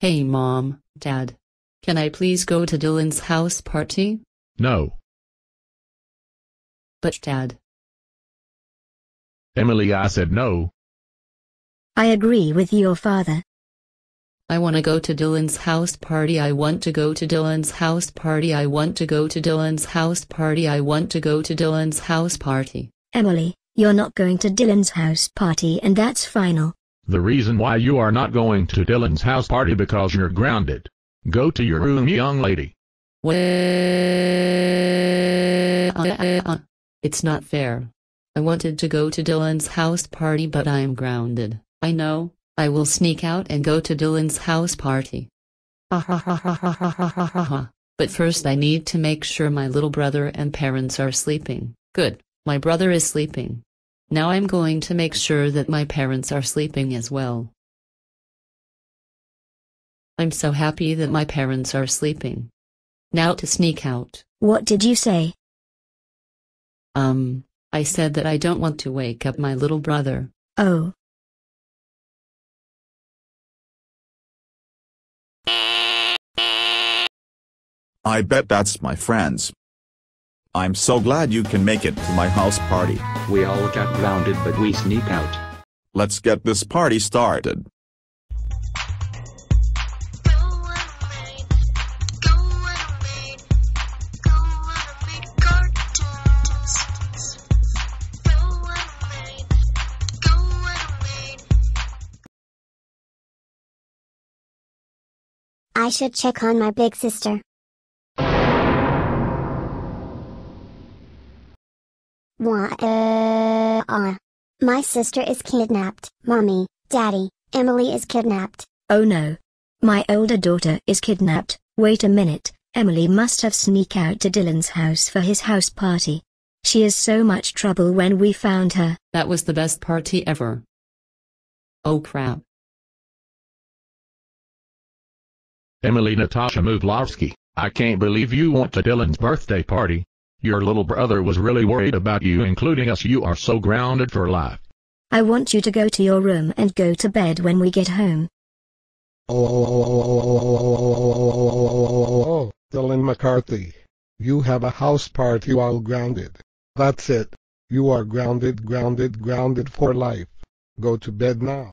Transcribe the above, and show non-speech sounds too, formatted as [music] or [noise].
Hey mom, dad. Can I please go to Dylan's house party? No. But dad. Emily, I said no. I agree with your father. I want to go to Dylan's house party. I want to go to Dylan's house party. I want to go to Dylan's house party. I want to go to Dylan's house party. Emily, you're not going to Dylan's house party and that's final. The reason why you are not going to Dylan's house party because you're grounded. Go to your room, young lady. It's not fair. I wanted to go to Dylan's house party but I am grounded. I know, I will sneak out and go to Dylan's house party. [laughs] but first I need to make sure my little brother and parents are sleeping. Good, my brother is sleeping. Now I'm going to make sure that my parents are sleeping as well. I'm so happy that my parents are sleeping. Now to sneak out. What did you say? Um, I said that I don't want to wake up my little brother. Oh. I bet that's my friends. I'm so glad you can make it to my house party. We all got grounded but we sneak out. Let's get this party started. I should check on my big sister. Why, uh, uh, my sister is kidnapped. Mommy, Daddy, Emily is kidnapped. Oh no. My older daughter is kidnapped. Wait a minute, Emily must have sneak out to Dylan's house for his house party. She is so much trouble when we found her. That was the best party ever. Oh crap. Emily Natasha Muvlovsky, I can't believe you went to Dylan's birthday party. Your little brother was really worried about you including us. You are so grounded for life. I want you to go to your room and go to bed when we get home. Oh, Dylan McCarthy. You have a house party while grounded. That's it. You are grounded, grounded, grounded for life. Go to bed now.